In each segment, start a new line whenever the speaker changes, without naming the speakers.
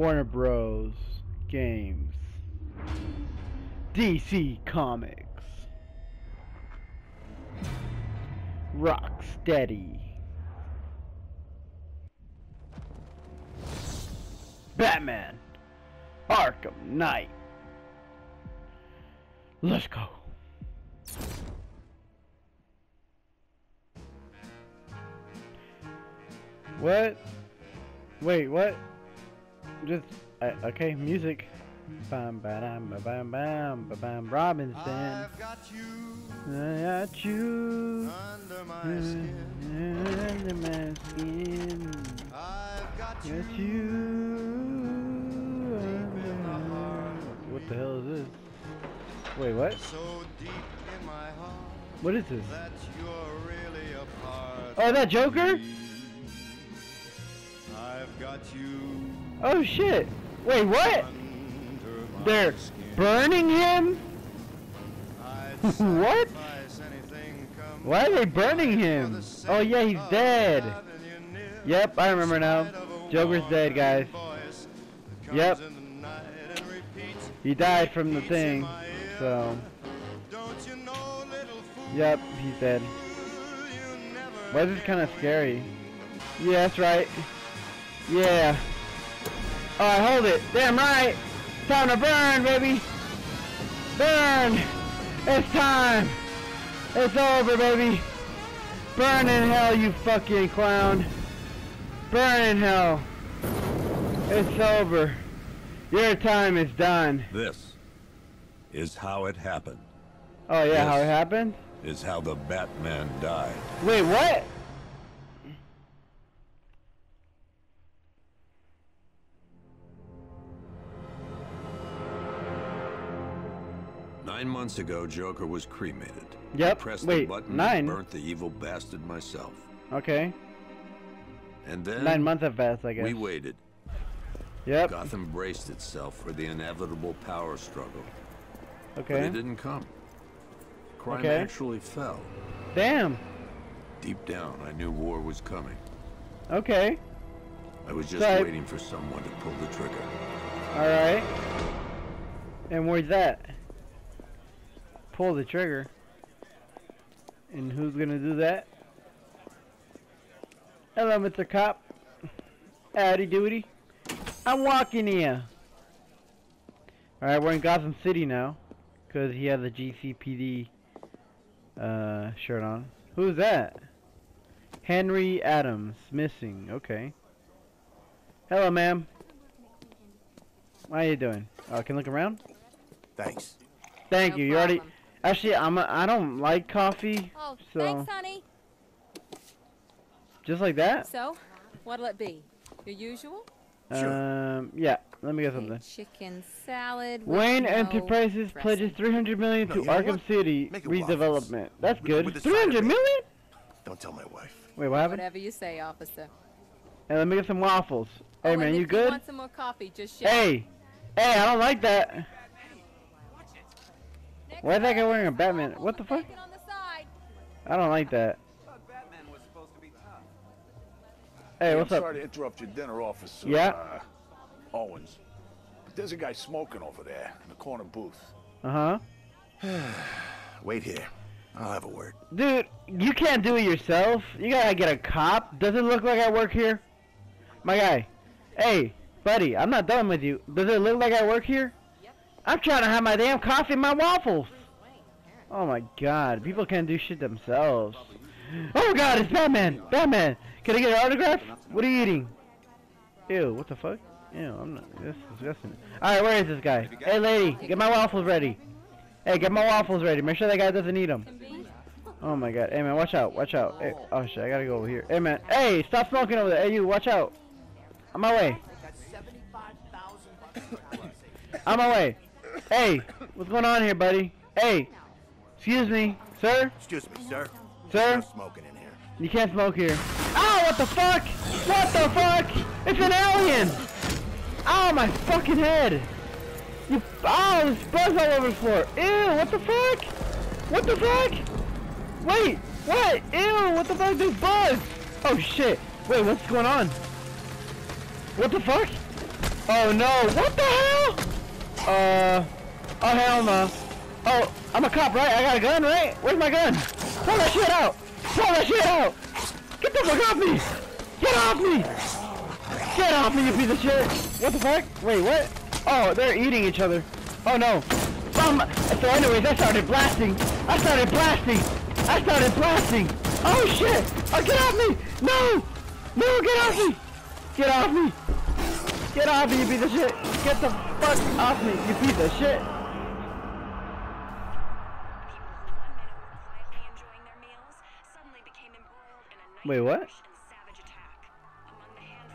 Warner Bros. Games. DC Comics. Rocksteady. Batman. Arkham Knight. Let's go. What? Wait, what? Just uh, okay, music. Bam bam bam bam bam bam bam Robinson.
I've got you
I got you
under my skin.
under my skin.
I've got you.
Got you. my- What the hell is this? Wait, what?
So deep in my heart
What is this?
that you're really a part.
Oh, that Joker?
I've got you.
Oh shit! Wait, what? They're burning him? What? Why are they burning him? Oh yeah, he's dead. Yep, I remember now. Joker's dead, guys. Yep. He died from the thing, so yep, he's dead. Why is this kind of scary? Yeah, that's right. Yeah. Alright, hold it. Damn right. Time to burn, baby. Burn. It's time. It's over, baby. Burn in hell, you fucking clown. Burn in hell. It's over. Your time is done.
This is how it happened.
Oh yeah, how it happened?
Is how the Batman died.
Wait, what?
Nine months ago, Joker was cremated.
Yep,
I pressed
wait,
the button
nine?
and burnt the evil bastard myself.
Okay.
And then
Nine months have passed, I guess.
we waited.
Yep.
Gotham braced itself for the inevitable power struggle.
Okay.
But it didn't come. Crime
Okay.
actually fell.
Damn.
Deep down, I knew war was coming.
Okay.
I was just
Right.
waiting for someone to pull the trigger.
All right. And where's that? Pull the trigger. And who's gonna do that? Hello, Mr. Cop. Howdy doody. I'm walking here. Alright, we're in Gotham City now. Because he has a GCPD uh, shirt on. Who's that? Henry Adams. Missing. Okay. Hello, ma'am. How you doing? Oh, can I look around?
Thanks.
Thank
No
you. You already.
Problem.
Actually, I'm. A, I don't like coffee.
Oh,
So-
thanks, honey.
Just like that.
So, what'll it be? Your usual?
Sure.
Um. Yeah. Let me get
A
something.
chicken salad.
Wayne
no
Enterprises
dressing.
pledges 300 million
No,
to Arkham
what?
City
Make it waffles.
redevelopment. That's
With-
good.
with the side
300
of it.
million?
Don't tell my wife.
Wait, what happened?
Whatever you say, officer.
Hey, let me get some waffles. Hey,
oh,
man, you good?
You want some more coffee? Just shout.
Hey, hey, I don't like that. Why is that guy wearing a Batman? What the fuck?
bacon on the side.
I don't like that.
Batman was supposed to be tough.
Hey,
I'm
what's up?
sorry to interrupt your dinner, Officer
Yeah?
uh, Owens. But there's a guy smoking over there in the corner booth.
Uh huh.
Wait here. I'll have a word.
Dude, you can't do it yourself. You gotta get a cop. Does it look like I work here? My guy. Hey, buddy, I'm not done with you. Does it look like I work here? I'm trying to have my damn coffee and my waffles. Oh my god, people can't do shit themselves. Oh god, it's Batman! Batman! Can I get an autograph? What are you eating? Ew, what the fuck? Ew, I'm not. This is disgusting. Alright, where is this guy? Hey lady, get my waffles ready. Hey, get my waffles ready. Make sure that guy doesn't eat them. Oh my god. Hey man, watch out, watch out. Hey, oh shit, I gotta go over here. Hey man, hey, stop smoking over there. Hey you, watch out. On my way. On my way. Hey, what's going on here, buddy? Hey, excuse me, sir?
Excuse me, sir.
Sir?
No smoking in here.
You can't smoke here. Oh, what the fuck? What the fuck? It's an alien! Oh, my fucking head! You, oh, there's buzz all over the floor. Ew, what the fuck? What the fuck? Wait, what? Ew, what the fuck? There's buzz! Oh shit. Wait, what's going on? What the fuck? Oh no! What the hell? Uh. Oh hell no. Oh, I'm a cop, right? I got a gun, right? Where's my gun? Pull that shit out! Pull that shit out! Get the fuck off me! Get off me! Get off me, you piece of shit! What the fuck? Wait, what? Oh, they're eating each other. Oh no. Um, so anyways, I started blasting. I started blasting. I started blasting. Oh shit! Oh, get off me! No! No, get off me! Get off me! Get off me, you piece of shit! Get the fuck off me, you piece of shit! Wait, what?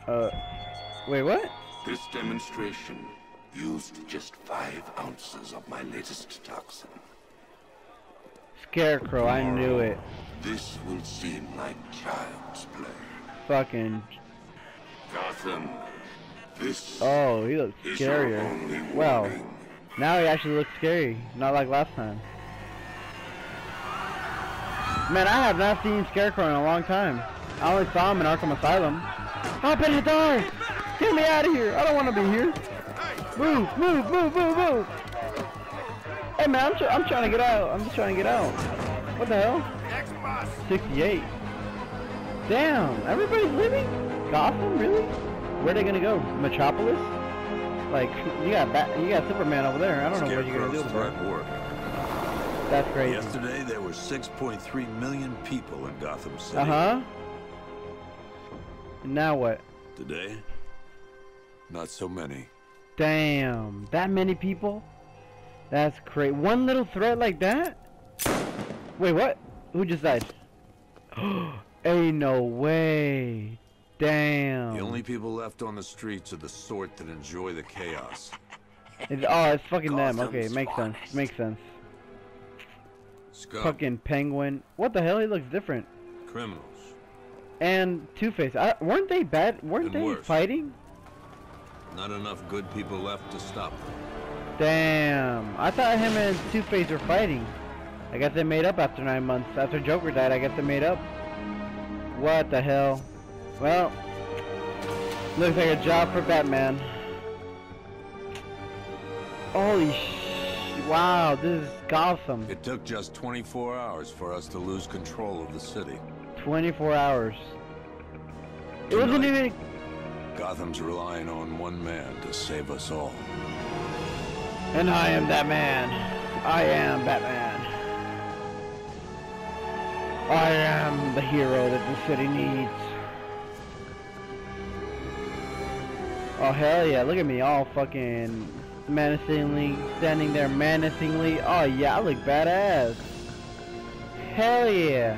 Uh, wait, what?
This demonstration used just five ounces of my latest toxin.
Scarecrow, I knew it.
This will seem like child's play.
Fucking.
Gotham, this
Oh, he looks scarier.
only
Well, now he actually looks scary. Not like last time. Man, I have not seen Scarecrow in a long time. I only saw him in Arkham Asylum. Open the door! Get me out of here! I don't want to be here. Move, move, move, move, move! Hey man, I'm, tr- I'm trying to get out. I'm just trying to get out. What the hell? 68. Damn, everybody's leaving? Gotham, really? Where are they gonna go? Metropolis? Like, you got Bat- you got Superman over there. I don't know what you're gonna do.
Scarecrow's
Bro.
threat worked.
That's crazy.
Yesterday, there were 6.3 million people in Gotham City.
Uh huh. And Now what?
Today, not so many.
Damn, that many people? That's crazy. One little threat like that? Wait, what? Who just died? Ain't no way. Damn.
The only people left on the streets are the sort that enjoy the chaos.
It's, oh, it's fucking them. Okay, makes sense. Makes sense.
Scum,
Fucking penguin. What the hell? He looks different.
criminals.
And Two Face. I, weren't they bad? Weren't
And
they
worse.
fighting?
Not enough good people left to stop them.
Damn. I thought him and Two Face were fighting. I guess they made up after nine months. After Joker died, I guess they made up. What the hell? Well, looks like a job for Batman. Holy sh! Wow, this is Gotham.
It took just 24 hours for us to lose control of the city.
24 hours. It wasn't even.
Gotham's relying on one man to save us all.
And I am that man. I am Batman. I am the hero that the city needs. Oh hell yeah, look at me all fucking menacingly standing there menacingly. Oh yeah, I look badass. Hell yeah.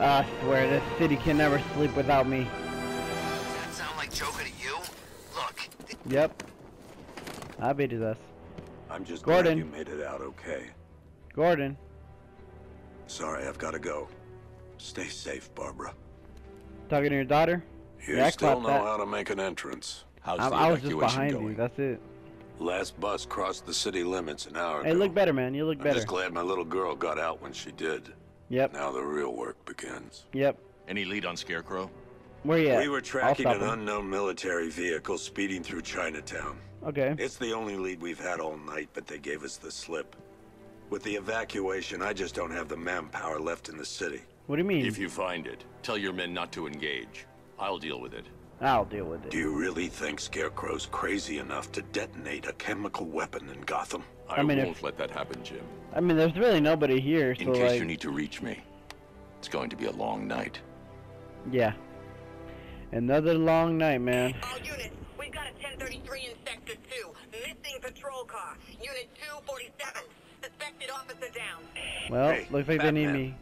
I swear this city can never sleep without me.
That sound like Joker to you? Look,
Yep. I beat his ass.
I'm just
Gordon.
glad you made it out okay.
Gordon.
Sorry, I've got to go. Stay safe, Barbara.
Talking to your daughter?
You
Yeah, I
still know
that.
how to make an entrance. How's
I,
the
I was just behind
going?
you. That's it.
Last bus crossed the city limits an hour
Hey,
ago.
look better, man. You look better.
I'm
better.
just glad my little girl got out when she did.
Yep.
Now the real work begins.
Yep.
Any lead on Scarecrow?
Where you at?
We were tracking an
him.
unknown military vehicle speeding through Chinatown.
Okay.
It's the only lead we've had all night, but they gave us the slip. With the evacuation, I just don't have the manpower left in the city.
What do you mean?
If you find it, tell your men not to engage. I'll deal with it.
I'll deal with it.
Do you really think Scarecrow's crazy enough to detonate a chemical weapon in Gotham?
I,
I mean, if-
won't let that happen, Jim.
I mean, there's really nobody here, so
In case
like,
you need to reach me, it's going to be a long night.
yeah. Another long night, man.
All units, we've got a 1033 in Sector 2. Missing patrol car. Unit 247. Suspected officer down.
Well,
Hey,
looks like they need me.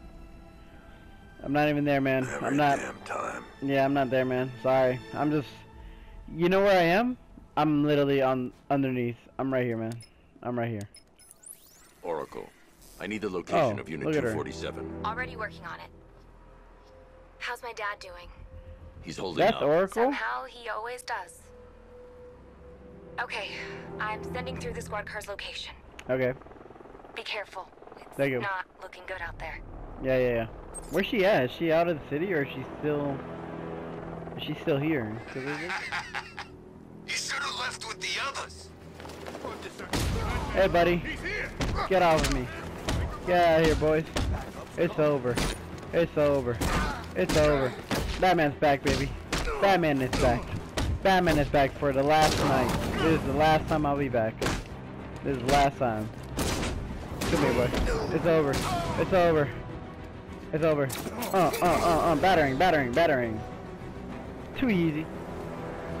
I'm not even there, man.
Every
I'm not.
damn time.
Yeah, I'm not there, man. Sorry. I'm just. You know where I am? I'm literally on underneath. I'm right here, man. I'm right here.
Oracle, I need the oh, location
Oh,
of Unit
look at her.
247.
Already working on it. How's my dad doing?
He's holding
That's
up.
Oracle.
Somehow he always does. Okay, I'm sending through the squad car's location.
Okay.
Be careful. It's
Thank you.
not looking good out there.
Yeah, yeah, yeah. Where's she at? Is she out of the city or is she still? Is she still here? 'Cause it-
You should left with the others?
Hey, buddy. Get off of me. Get out of here, boys. It's over. It's over. It's over. Batman's back, baby. Batman is back. Batman is back for the last night. This is the last time I'll be back. This is the last time. Come here, boy. It's over. It's over. It's over. Uh, uh, uh, uh. Battering, battering, battering. Too easy.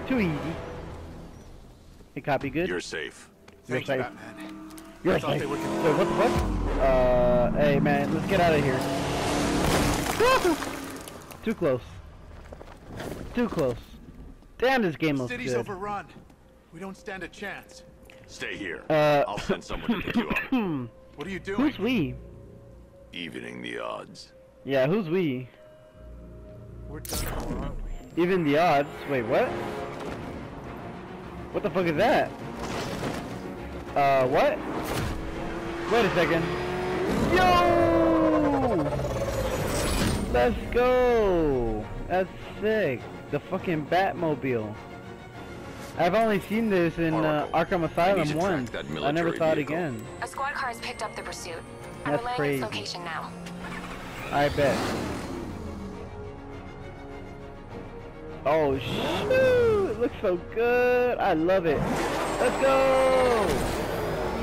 Too easy. Hey, copy good?
You're safe.
You're
Thank
safe.
Batman.
You're
I
safe.
they
Wait,
gonna-
what the fuck? Uh, hey man, let's get out of here. Too close. Too close. Damn, this game looks
City's
good.
overrun. We don't stand a chance.
Stay here.
Uh,
I'll send someone to pick you up.
Hmm.
What are you doing?
Who's we?
Evening the odds.
Yeah, who's we?
We're done aren't we?
Even the odds. Wait, what? What the fuck is that? Uh, what? Wait a second. Yo! Let's go! That's sick. The fucking Batmobile. I've only seen this in uh,
Oracle,
Arkham
I need
Asylum
to
once. I never
military
saw it again.
A squad car has picked up the pursuit. I'm
That's
relaying
crazy.
its location now.
I bet. Oh shoot! It looks so good. I love it. Let's go!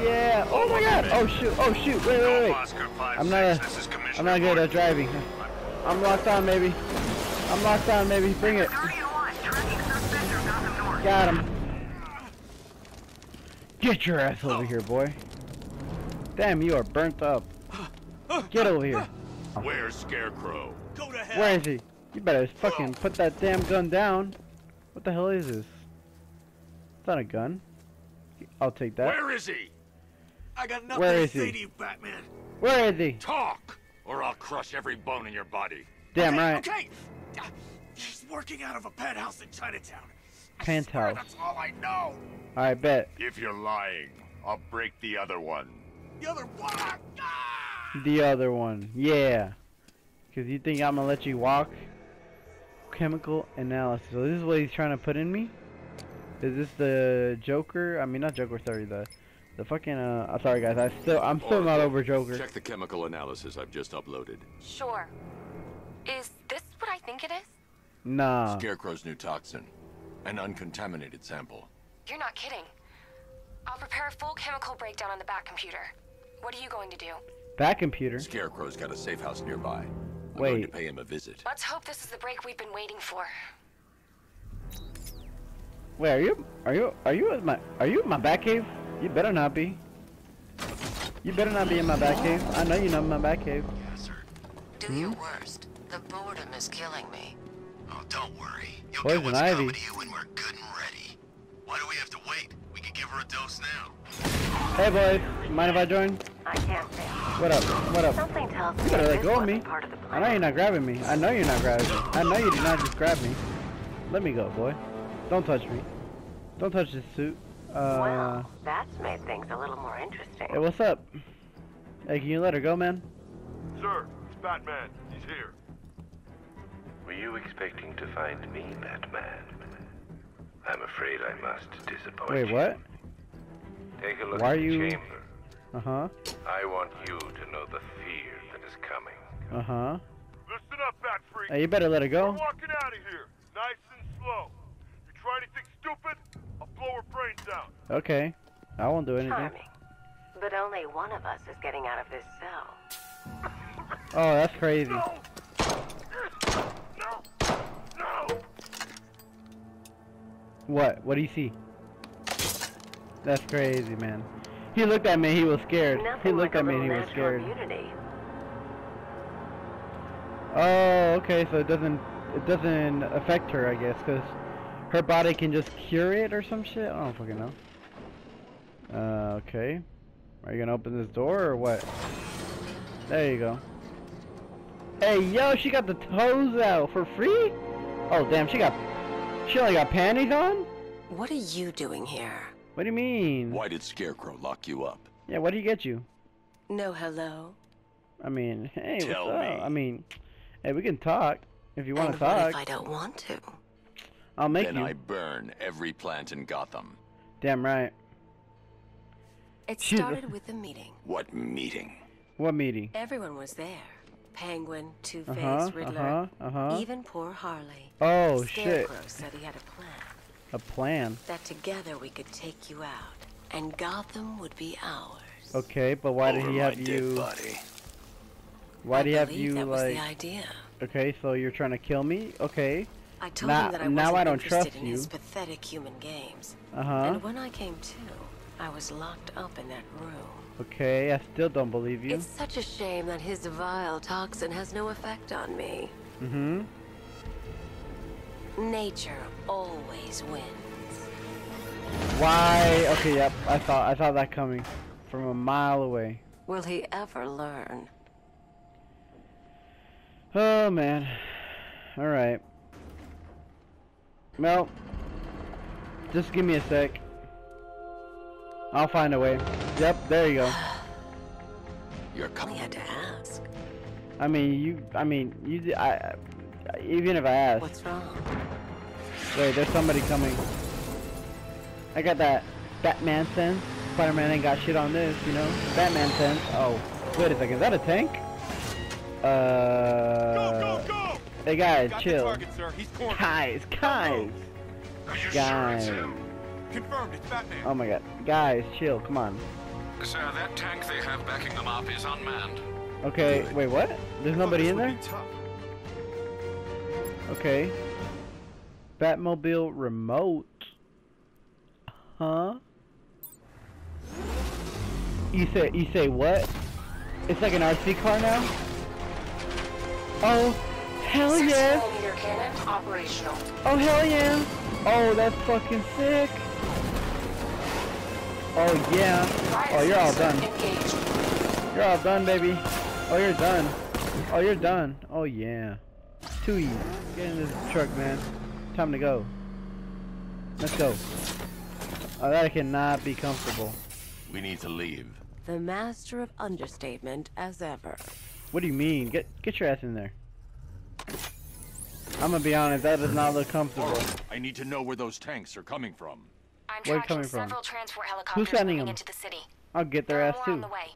Yeah. Oh my god! Oh shoot! Oh shoot! Wait, wait, wait! I'm not. A, I'm not good at driving. I'm locked on, maybe. I'm locked on, maybe. Bring it. Got him. Get your ass over here, boy. Damn, you are burnt up. Get over here.
Where's Scarecrow? Go to hell.
Where is he? You better fucking put that damn gun down. What the hell is this? It's not a gun. I'll take that.
Where is he?
I got nothing
Where
to
is
say
he?
to you, Batman.
Where is he?
Talk, or I'll crush every bone in your body.
Damn
okay,
right.
Okay. Uh, He's working out of a penthouse in Chinatown. I
Penthouse.
that's all I know.
I bet.
If you're lying, I'll break the other one.
The other one. Ah!
The other one. Yeah. Cause you think I'm gonna let you walk? Chemical analysis. So this is what he's trying to put in me? Is this the Joker? I mean not Joker, sorry, the the fucking uh I'm sorry guys, I still I'm still not over Joker.
Check the chemical analysis I've just uploaded.
Sure. Is this what I think it is?
Nah.
Scarecrow's new toxin. An uncontaminated sample.
You're not kidding. I'll prepare a full chemical breakdown on the Batcomputer. What are you going to do?
That computer.
Scarecrow's got a safe house nearby. I'm going to
Wait.
pay him a visit.
Let's hope this is the break we've been waiting for.
Wait, are you are you are you at my are you in my Batcave? You better not be. You better not be in my Batcave. I know you're not in my Batcave. Yes, sir.
Do your hmm? worst. The boredom is killing me.
Oh, don't worry. You'll
Poison
get what's
ivy.
coming to you when we're good and ready. Why do we have to wait? We can give her a dose now.
Hey boy. mind if I join?
I can't say.
What up? What up?
Something tells me
You better let go of me.
part of the
I know you're not grabbing me. I know you're not grabbing me. I know you did not just grab me. Let me go, boy. Don't touch me. Don't touch this suit. Uh,
Well, that's made things a little more interesting.
hey, what's up? Hey, can you let her go, man?
Sir, it's Batman. He's here.
Were you expecting to find me, Batman? I'm afraid I must disappoint
Wait,
you.
what?
Take a look
Why
at
are
the
you-
chamber.
Uh huh.
I want you to know the fear that is coming.
Uh huh.
Listen up, Bat Freak.
Hey, you better let her go.
We're
go.
walking out of here, nice and slow. You try anything stupid, I'll blow her brains out.
Okay. I won't do anything.
Charming. But only one of us is getting out of this cell.
Oh, that's crazy.
No! No! No!
What? What do you see? That's crazy, man. He looked at me. He was scared. He looked
like
at me. and He was scared.
immunity.
Oh, okay. So it doesn't it doesn't affect her, I guess, because her body can just cure it or some shit. I don't fucking know. Uh, okay. Are you gonna open this door or what? There you go. Hey, yo, she got the toes out for free? Oh, damn, she got she only got panties on?
What are you doing here?
What do you mean?
Why did Scarecrow lock you up?
Yeah, what do you get you?
No hello.
I mean, hey,
Tell
what's up?
me.
I mean, hey, we can talk if you want
and
to
what
talk.
if I don't want to?
I'll make
then
you.
I burn every plant in Gotham.
Damn right.
It started with a meeting.
What meeting?
What meeting?
Everyone was there. Penguin, Two Face,
Uh-huh,
Riddler,
uh-huh, uh-huh.
even poor Harley.
Oh, shit.
Scarecrow said he had a plan.
A plan.
That together we could take you out, and Gotham would be ours.
Okay, but why did he have you?
body.
Why
I
do you have you
that was
like?
the idea.
Okay, so you're trying to kill me? Okay.
I told
Now-
him that I
now
wasn't
I don't
interested
trust
in his
you.
pathetic human games.
Uh huh.
And when I came to, I was locked up in that room.
Okay, I still don't believe you.
It's such a shame that his vile toxin has no effect on me.
Mm-hmm.
Nature always wins.
Why? Okay, yep. I thought I saw that coming from a mile away.
Will he ever learn?
Oh man. All right. Well, just give me a sec. I'll find a way. Yep, there you go.
You're
coming. had to ask.
I mean, you. I mean, you. I. I- Even if I ask.
What's wrong?
Wait, there's somebody coming. I got that Batman sense. Spider-Man ain't got shit on this, you know. Batman sense. Oh, wait a second. Is that a tank? Uh. Go, go, go! Hey guys,
Got
chill.
target, sir. He's cornered.
Guys, guys, guys.
Confirmed, it's Batman.
Oh my god, guys, chill. Come on.
Sir, that tank they have backing them up is unmanned.
Okay, wait, what? There's nobody in there? Okay. Batmobile remote. Huh? You say you say what? It's like an RC car now? Oh, hell yeah!
Millimeter cannon operational.
Oh hell yeah! Oh, that's fucking sick! Oh yeah! Oh, you're all done. You're all done, baby. Oh, you're done. Oh, you're done. Oh yeah. Too easy. Get in this truck, man. Time to go. Let's go. Oh, that cannot be comfortable.
We need to leave.
The master of understatement as ever.
What do you mean? Get get your ass in there. I'm gonna be honest, that does not look comfortable.
I need to know where those tanks are coming from.
I'm
Where
tracking
coming from?
several transport helicopters
sending
moving
them?
into the city.
I'll get their ass
more
too.
on the way.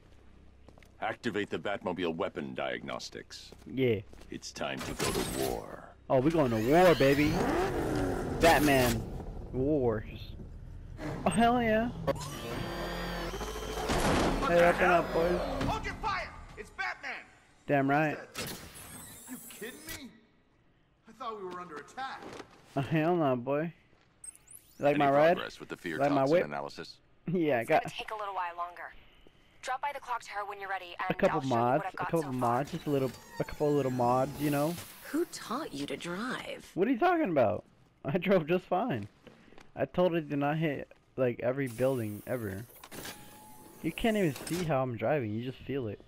Activate the Batmobile weapon diagnostics.
Yeah.
It's time to go to war.
Oh, we're going to war, baby. Batman. Wars. Oh, hell yeah. Hey, open up, boys.
Hold your fire! It's Batman!
Damn right.
You kidding me? I thought we were under attack.
Oh, hell no, boy. You like
Any
my ride?
with the fear
like my whip?
analysis?
yeah, I
It's
got
gonna take a little while longer. Drop by the clock tower when you're ready, and
a couple
I'll
mods. A couple
so
mods. Just a little, a couple little mods, you know.
Who taught you to drive?
What are you talking about? I drove just fine. I told totally did not hit like every building ever. You can't even see how I'm driving. You just feel it.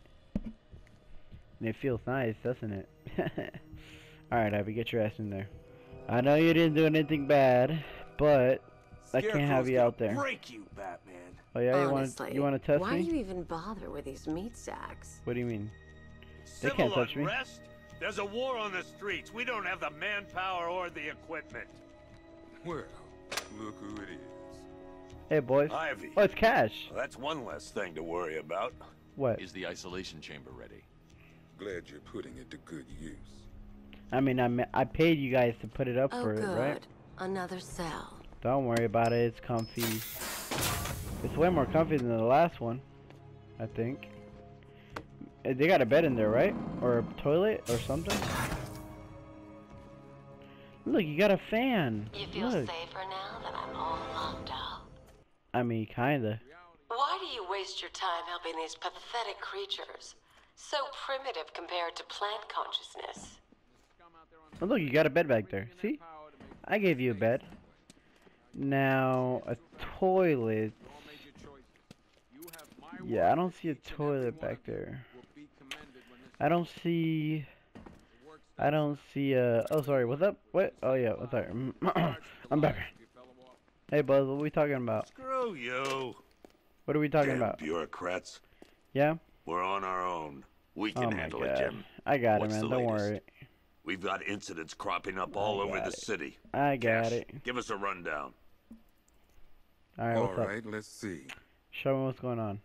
And it feels nice, doesn't it? Alright, Ivy, get your ass in there. I know you didn't do anything bad, but I can't have you
gonna
out there.
Break you, Batman.
Oh yeah, you want to you want to test
why
me?
do you even bother with these meat sacks?
What do you mean? They can't touch me.
unrest? There's a war on the streets. We don't have the manpower or the equipment.
Well, look who it is.
Hey boys.
Ivy.
Oh, it's Cash.
Well, that's one less thing to worry about.
What?
Is the isolation chamber ready?
Glad you're putting it to good use.
I mean, I I paid you guys to put it up
Oh,
for
good.
it, right?
Oh, Another cell.
Don't worry about it. It's comfy. It's way more comfy than the last one, I think. Uh, They got a bed in there, right? Or a toilet or something? Look, you got a fan.
You feel
Look.
safer now that I'm all locked up?
I mean, kinda.
Why do you waste your time helping these pathetic creatures? So primitive compared to plant consciousness.
Oh, look, you got a bed back there. See? I gave you a bed. Now, a toilet. Yeah, I don't see a toilet back there. I don't see. I don't see a. Oh, sorry. What's up? What? Oh yeah. What's up? I'm back. Hey, Buzz. What are we talking about?
Screw you.
What are we talking
Damn
about?
bureaucrats.
Yeah.
We're on our own. We
Oh
can
my
handle
God.
it, Jim.
I got
What's
it, man.
the
Don't
latest?
worry.
We've got incidents cropping up all over
got
the city.
I got
Cash,
it.
Give us a rundown.
All right,
All
what's up?
let's see.
Show me what's going on.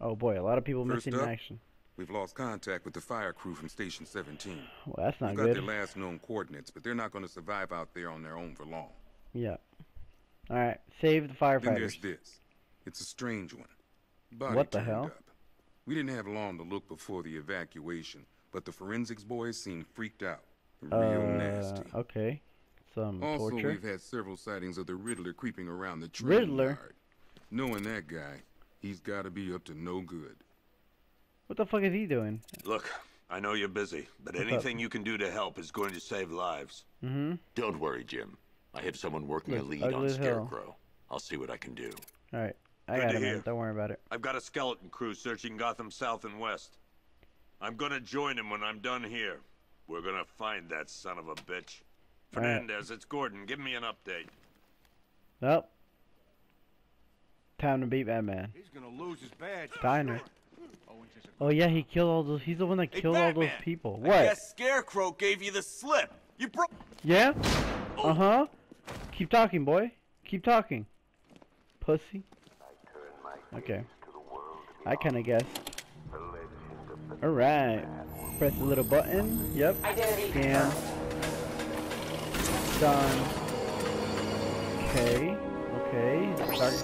Oh boy, a lot of people
First
missing in action.
We've lost contact with the fire crew from Station 17.
Well, that's not
We've got
good.
their last known coordinates, but they're not going to survive out there on their own for long.
Yeah. All right, save the firefighters.
Then there's this. It's a strange one. Body
What the hell?
Up. We didn't have long to look before the evacuation, but the forensics boys seemed freaked out. Real
Uh,
nasty.
okay. Some
Also,
torture.
we've had several sightings of the Riddler creeping around the train
Riddler?
yard. Knowing that guy, he's got to be up to no good.
What the fuck is he doing?
Look, I know you're busy, but
What's up?
anything you can do to help is going to save lives.
Mm-hmm.
Don't worry, Jim. I have someone working a lead on
as hell.
Scarecrow. I'll see what I can do.
All right, I
Good
got
to
it, man.
hear.
Don't worry about it.
I've got a skeleton crew searching Gotham South and West. I'm gonna join him when I'm done here. We're gonna find that son of a bitch.
All right.
Fernandez, it's Gordon. Give me an update.
Well, time to beat Batman.
He's gonna lose his badge.
Diner. Oh yeah, he killed all those. He's the one that
Hey,
killed all those people.
I
What?
guess Scarecrow gave you the slip. You broke.
Yeah?
Oh.
Uh huh. Keep talking, boy. Keep talking. Pussy. Okay. I kind of guessed. Alright. Press the little button. Yep. Scan. Done. Okay. Okay. It's dark.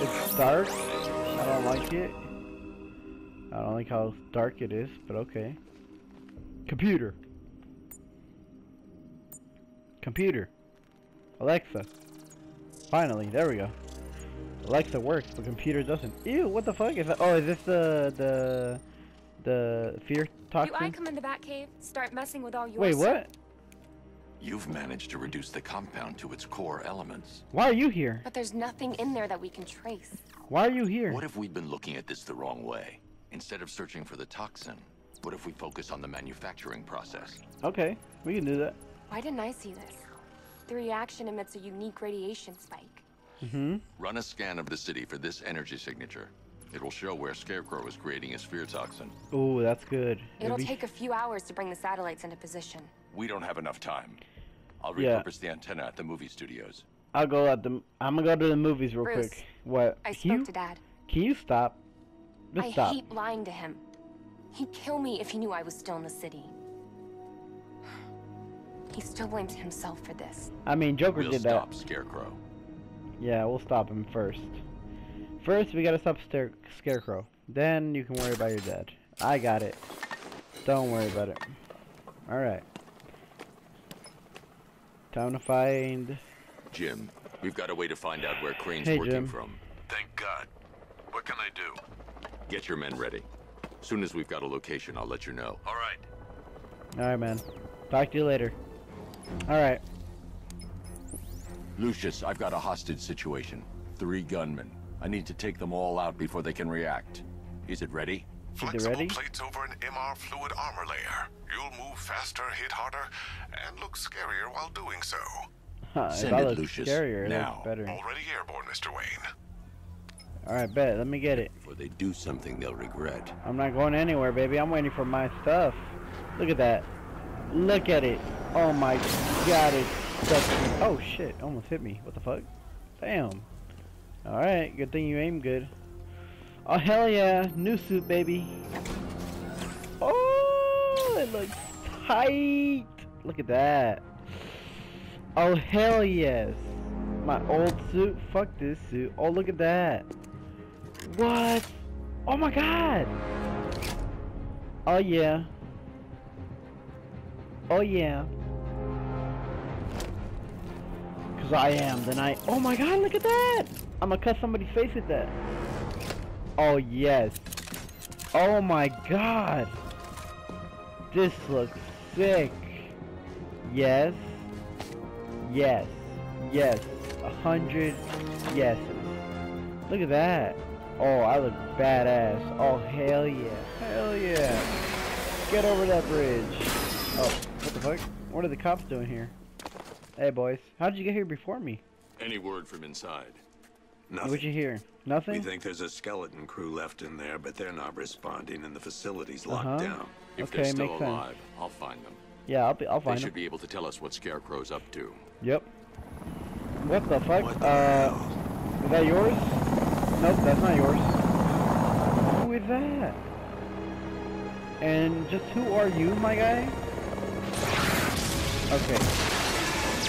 It's dark. I don't like it. I don't like how dark it is, but okay. Computer. Computer. Alexa. Finally, there we go. Alexa works, but computer doesn't. Ew, what the fuck is that? Oh, is this the the the fear
Do
toxin?
I come in the Batcave, start messing with all your
Wait, what?
You've managed to reduce the compound to its core elements.
Why are you here?
But there's nothing in there that we can trace.
Why are you here?
What if we'd been looking at this the wrong way? Instead of searching for the toxin, what if we focus on the manufacturing process?
Okay, we can do that.
Why didn't I see this? The reaction emits a unique radiation spike.
Mm-hmm.
Run a scan of the city for this energy signature. It will show where Scarecrow is creating his fear toxin.
Ooh, that's good.
It'll
Maybe-
take a few hours to bring the satellites into position.
We don't have enough time. I'll
Yeah.
repurpose the antenna at the movie studios.
I'll go at the. I'm gonna go to the movies real
Bruce,
quick. What?
I
Can
spoke
you,
to Dad.
Can you stop? Just
I
stop.
hate lying to him. He'd kill me if he knew I was still in the city. He still blames himself for this.
I mean, Joker
we'll
did
stop
that.
Scarecrow.
Yeah, we'll stop him first. First, we gotta stop Scare Scarecrow. Then you can worry about your dad. I got it. Don't worry about it. Alright. Time to find...
Jim, we've got a way to find out where Crane's
Hey,
working
Jim.
from.
Thank God. What can I do?
Get your men ready. Soon as we've got a location, I'll let you know.
All right.
Alright, man. Talk to you later. Alright.
Lucius, I've got a hostage situation. Three gunmen. I need to take them all out before they can react. Is it ready?
Is it ready?
plates over an MR fluid armor layer. You'll move faster, hit harder, and look scarier while doing so.
Huh,
Send
I
it, Lucius,
scarier,
now.
better.
Already airborne, Mr. Wayne.
Alright, bet. Let me get it.
Before they do something they'll regret.
I'm not going anywhere, baby. I'm waiting for my stuff. Look at that. Look at it. Oh my god, it's sexy. Oh shit, almost hit me. What the fuck? Damn. Alright, good thing you aim good. Oh hell yeah, new suit baby. Oh, it looks tight. Look at that. Oh hell yes. My old suit, fuck this suit. Oh look at that. What? Oh my god! Oh yeah. Oh yeah. Cause I am the knight. Oh my god, look at that! I'm gonna cut somebody's face with that. Oh yes. Oh my god. This looks sick. Yes. Yes. Yes. A hundred yeses. Look at that. Oh, I look badass. Oh, hell yeah. Hell yeah. Get over that bridge. Oh, what the fuck? What are the cops doing here? Hey, boys. How did you get here before me?
Any word from inside?
Nothing.
What'd you hear? Nothing?
We think there's a skeleton crew left in there, but they're not responding and the facility's locked
Uh-huh.
down.
If
Okay,
they're still
makes sense.
alive, I'll find them.
Yeah, I'll, be, I'll find
They
find
should
them.
be able to tell us what Scarecrow's up to.
Yep. What the fuck?
What the
uh,
hell?
Is that yours? Nope, that's not yours. Who is that? And just who are you, my guy? Okay.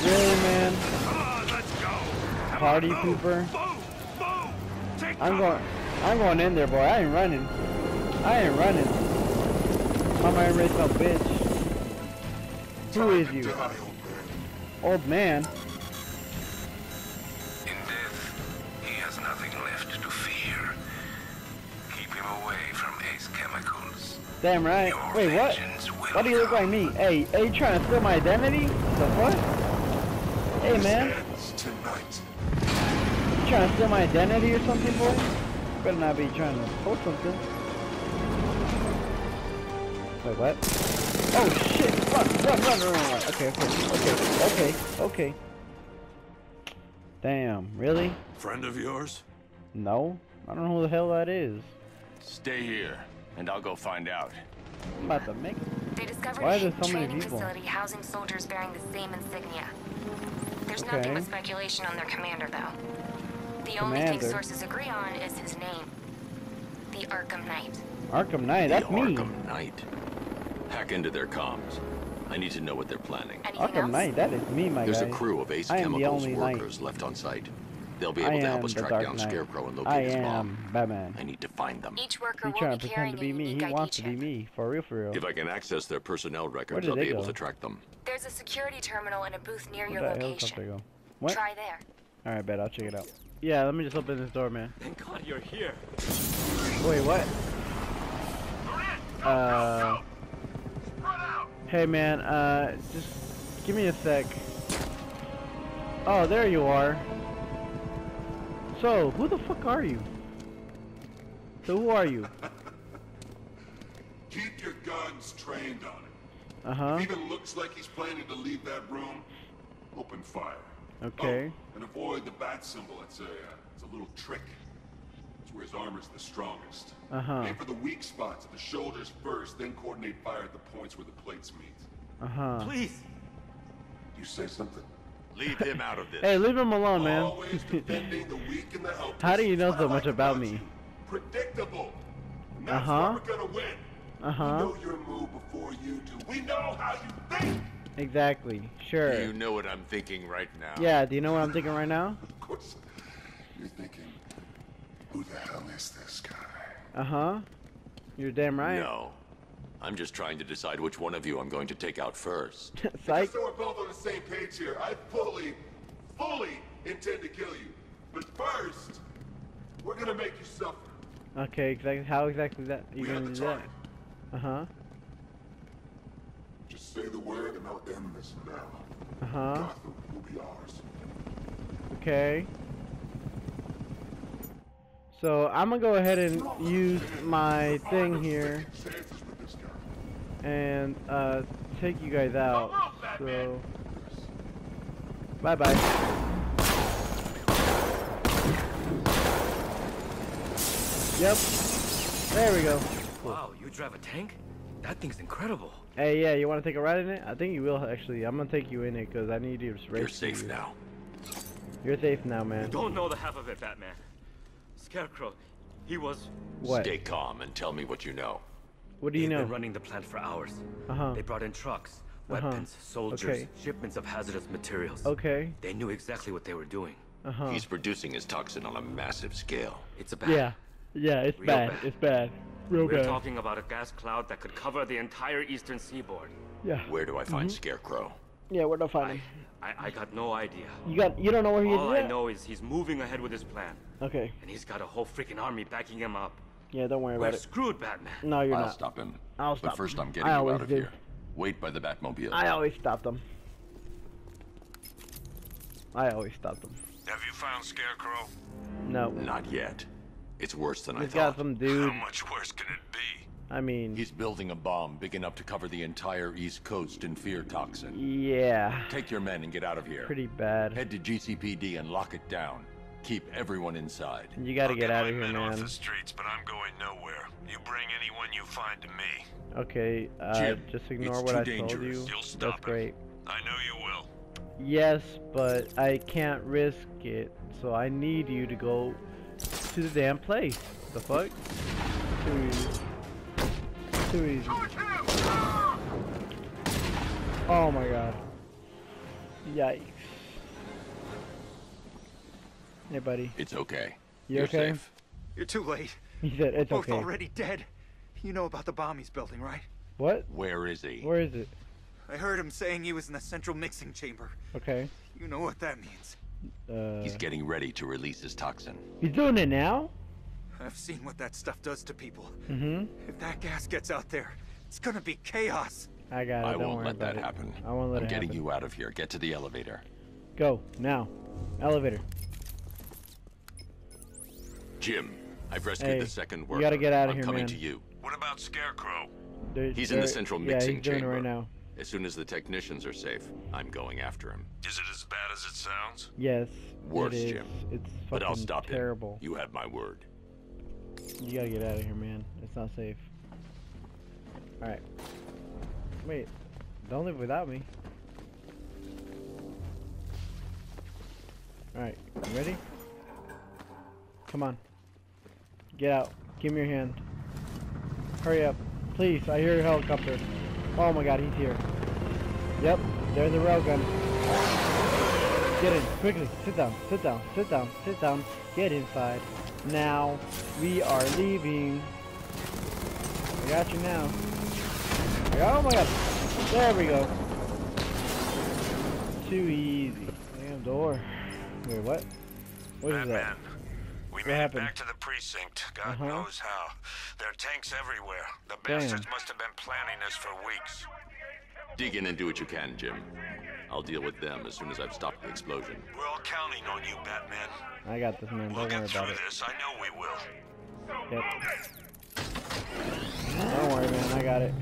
Really, man? Party pooper? I'm going. I'm going in there, boy. I ain't running. I ain't running. I'm gonna race bitch. Who is you? Old man. Damn right. Wait, what? Why do you look like me? Hey, hey, you trying to steal my identity? The fuck? Hey, man. You trying to steal my identity or something, boy? Better not be trying to pull something. Wait, what? Oh shit! Run, run, run, run, run, run. Okay, okay, okay, okay, okay. Damn, really?
Friend of yours?
No, I don't know who the hell that is.
Stay here, and I'll go find out.
I'm about to make it.
They discovered
Why
a
is there
hidden
so many
training
people?
facility housing soldiers bearing the same insignia. There's
Okay.
nothing but speculation on their commander, though. The only thing sources agree on is his name. The Arkham Knight.
Arkham Knight, that's
the
me.
Arkham Knight. Hack into their comms. I need to know what they're planning.
Arkham Knight, that is me, my
There's
guy.
a crew of Ace
I am the
Chemicals
only knight.
workers left on site. They'll be
I
able to
am
help us
the
track
Dark
down
Knight.
Scarecrow and
I
locate his
am
mom.
Batman.
I need to find them.
Each worker
He
will
trying
be
to pretend
carrying
to be me. He
unique ID
wants to be me, for real, for real.
If I can access their personnel records,
did
I'll be
they
able
go?
to track them.
There's a security terminal in a booth near
Where
your
the hell
location.
did they go? What?
Try there.
All right, bet I'll check it out. Yeah, let me just open this door, man.
Thank God you're here.
Wait, what? Uh. Hey, man. Uh, just give me a sec. Oh, there you are. So, who the fuck are you? So, who are you?
Keep your guns trained on it.
Uh huh.
Even looks like he's planning to leave that room, open fire.
Okay.
Oh, and avoid the bat symbol. It's a, uh, it's a little trick. It's where his armor's the strongest.
Uh-huh.
Aim for the weak spots at the shoulders first, then coordinate fire at the points where the plates meet.
Uh huh.
Please.
You say something?
Leave him out of this.
Hey, leave him alone, man.
The weak and the.
How do you know so much about me?
Predictable.
Uh huh.
why we're gonna win.
Uh
We
huh.
know your move before you do. We know how you think.
Exactly. Sure.
Do You know what I'm thinking right now.
Yeah. Do you know what I'm thinking right now?
Of course, you're thinking, who the hell is this guy?
Uh huh. You're damn right.
No. I'm just trying to decide which one of you I'm going to take out first.
Psych.
So we're both on the same page here. I fully, fully intend to kill you. But first, we're gonna make you suffer.
Okay. Exactly. How exactly that you
We have
gonna
the
do that?
target.
Uh huh.
Just say the word and I'll end this now.
Uh huh.
Gotham will be ours.
Okay. So I'm gonna go ahead and use my thing here and uh, take you guys out. So bye bye. Yep. There we go.
Wow, you drive a tank? That thing's incredible.
Hey, yeah, you want to take a ride in it? I think you will actually. I'm gonna take you in it because I need you to race.
You're safe
you.
now.
You're safe now,
You
man.
don't know the half of it, Batman. Scarecrow, he was.
What?
Stay calm and tell me what you know.
What do you
They've
know?
been running the plant for hours.
Uh-huh.
They brought in trucks,
Uh-huh.
weapons, soldiers,
Okay.
shipments of hazardous materials.
Okay.
They knew exactly what they were doing.
Uh-huh.
He's producing his toxin on a massive scale.
It's a bad.
Yeah. Yeah, it's bad.
bad.
It's bad. Real
We're
bad.
talking about a gas cloud that could cover the entire eastern seaboard.
Yeah.
Where do I find
Mhm.
Scarecrow?
Yeah, where do I find him?
I, I got no idea.
You got. You don't know where he is
All I know is he's moving ahead with his plan.
Okay.
And he's got a whole freaking army backing him up.
Yeah, don't worry
We're
about it.
screwed, Batman.
No, you're not.
I'll
not.
stop him.
I'll stop him.
But first. I'm getting
I
you out of
do.
here. Wait by the Batmobile.
I always stop them. I always stop them.
Have you found Scarecrow?
No.
Not yet. It's worse than I
He's
thought.
got some dude.
How much worse can it be?
I mean.
He's building a bomb big enough to cover the entire East Coast in fear toxin.
Yeah.
Take your men and get out of here.
Pretty bad.
Head to GCPD and lock it down. Keep everyone inside.
You gotta
I'll
get out of here,
men off
man.
the streets, but I'm going nowhere. You bring anyone you find to me.
Okay. Uh,
Jim,
just ignore
it's
what
too
I
dangerous.
told you.
You'll
That's
stop it.
great.
I know you will.
Yes, but I can't risk it. So I need you to go to the damn place. The fuck? Too easy. Too easy. Oh my god. Yikes. Hey buddy.
It's okay.
You
You're
okay?
safe.
You're too late.
He said it's
Both
okay.
already dead. You know about the bomb he's building, right?
What?
Where is he?
Where is it?
I heard him saying he was in the central mixing chamber.
Okay.
You know what that means.
Uh,
He's getting ready to release his toxin.
he's doing it now?
I've seen what that stuff does to people.
Mm-hmm.
If that gas gets out there, it's gonna be chaos.
I got it.
I
Don't
won't
worry
let that
it.
happen.
I won't let
I'm
it
getting you out of here. Get to the elevator.
Go now. Elevator.
Jim, I've rescued
Hey,
the second
you
worker.
gotta get outta
I'm
here,
coming
man.
to you.
What about Scarecrow?
There-
He's in the
there-
central
yeah,
mixing
he's doing
chamber.
it right now.
As soon as the technicians are safe, I'm going after him.
Is it as bad as it sounds?
Yes.
Worse,
it is.
Jim.
It's fucking
But I'll stop
terrible.
him. You have my word.
You gotta get out of here, man. It's not safe. Alright. Wait. Don't live without me. Alright. Ready? Come on. Get out. Give me your hand. Hurry up. Please, I hear a helicopter. Oh my god, he's here. Yep, there's a railgun. Get in, quickly. Sit down, sit down, sit down, sit down. Get inside. Now, we are leaving. I got you now. Oh my god. There we go. Too easy. Damn door. Wait, what? What is that?
We
What
made
happened?
back to the precinct. God
Uh-huh.
knows how. There are tanks everywhere. The
Damn.
bastards must have been planning this for weeks.
Dig in and do what you can, Jim. I'll deal with them as soon as I've stopped the explosion.
We're all counting on you, Batman.
I got this, man.
We'll
Don't worry
get
about
through
it.
this. I know we will.
Yep. Don't worry, man. I got it.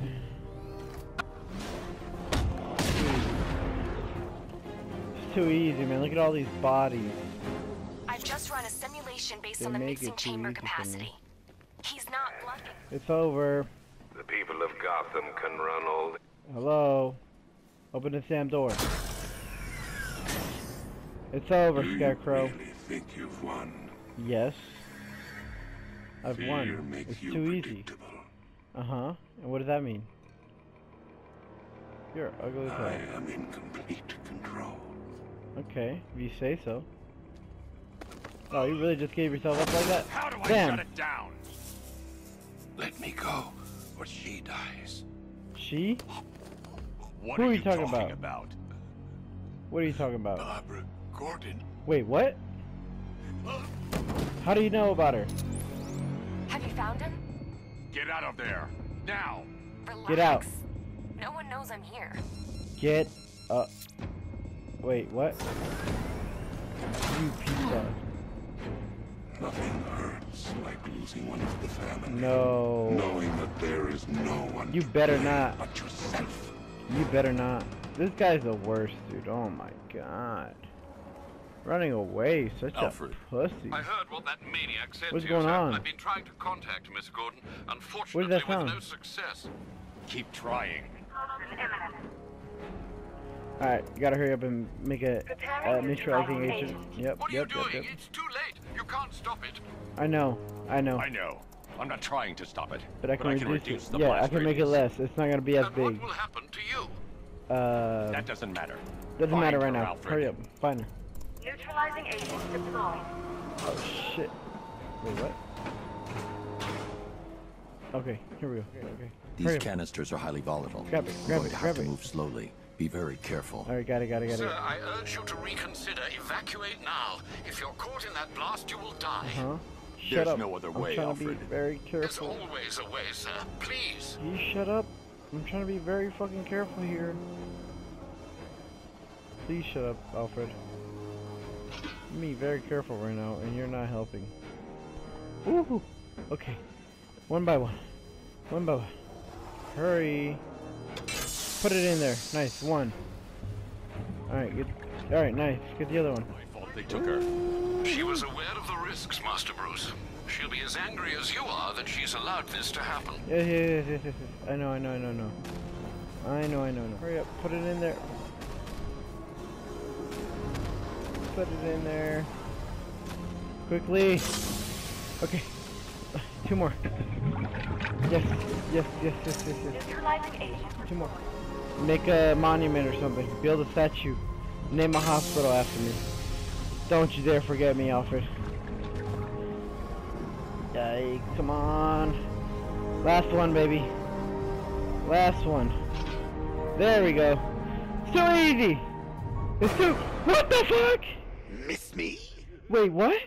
It's too easy, man. Look at all these bodies.
I've just run a simulation based
They
on the
make
mixing chamber
easy for me.
capacity. He's not bluffing.
It's over.
The people of Gotham can run all the
Hello? Open the damn door. It's over, Scarecrow.
think you've won?
Yes. I've
Fear
won.
makes
It's
you
too easy. Uh-huh. And what does that mean? You're ugly
I am in complete control.
Okay, if you say so. Oh, you really just gave yourself up like that?
How do I
Damn.
shut it down?
Let me go, or she dies.
She?
What
Who
are,
are you talking
talking
about?
about?
What are you talking about?
Barbara Gordon.
Wait, what? How do you know about her?
Have you found him?
Get out of there. Now.
Relax.
Get out.
No one knows I'm here.
Get up. Wait, what? You pizza.
Nothing hurts like losing one of the family.
No.
Knowing that there is no one
You better
blame
not.
but yourself.
You better not. This guy's the worst, dude. Oh my god. Running away, such
Alfred.
a pussy.
I heard what that maniac said
What's
to you,
going
sir.
on?
I've been trying to contact Miss Gordon,
What
unfortunately
that
with
sound?
no success.
Keep trying.
Alright, you gotta hurry up and make a uh, neutralizing agent. Yep,
What are
yep,
you
yep,
doing?
yep.
It's too late. You can't stop it.
I know, I know.
I know. I'm not trying to stop it.
But I can reduce,
reduce
it.
the
Yeah, I can make it less. It's not gonna be as
And
big.
what will happen to you?
Uh,
That doesn't matter.
doesn't
Find
matter right now.
Alfred.
Hurry up, find her.
Neutralizing agents deployed.
Oh shit. Wait, what? Okay, here we go. Okay, okay.
These canisters are highly volatile.
Grab it,
You're
grab
going
it,
to have
grab
to
it.
move slowly. Be very careful.
Alright, got it, got it, got
Sir. I urge you to reconsider. Evacuate now. If you're caught in that blast, you will die.
Huh? Shut
There's
up.
no other
I'm
way, Alfred.
to be very
There's always a way, sir. Please.
You shut up. I'm trying to be very fucking careful here. Please shut up, Alfred. I'm being very careful right now, and you're not helping. Woohoo! Okay. One by one. One by one. Hurry. Put it in there. Nice. One. Alright, good. Alright, nice. Get the other one.
My fault they took her.
She was aware of the risks, Master Bruce. She'll be as angry as you are that she's allowed this to happen.
Yes, yes, yes, yes, yes, yes. I know, I know, I know, I know. I know, I know, I know. Hurry up. Put it in there. put it in there. Quickly. Okay. Two more. Yes, yes, yes, yes, yes, yes. Two more. Make a monument or something. Build a statue. Name a hospital after me. Don't you dare forget me, Alfred. Yikes, come on. Last one, baby. Last one. There we go. It's too easy! It's too- What the fuck?
Miss me?
Wait, what?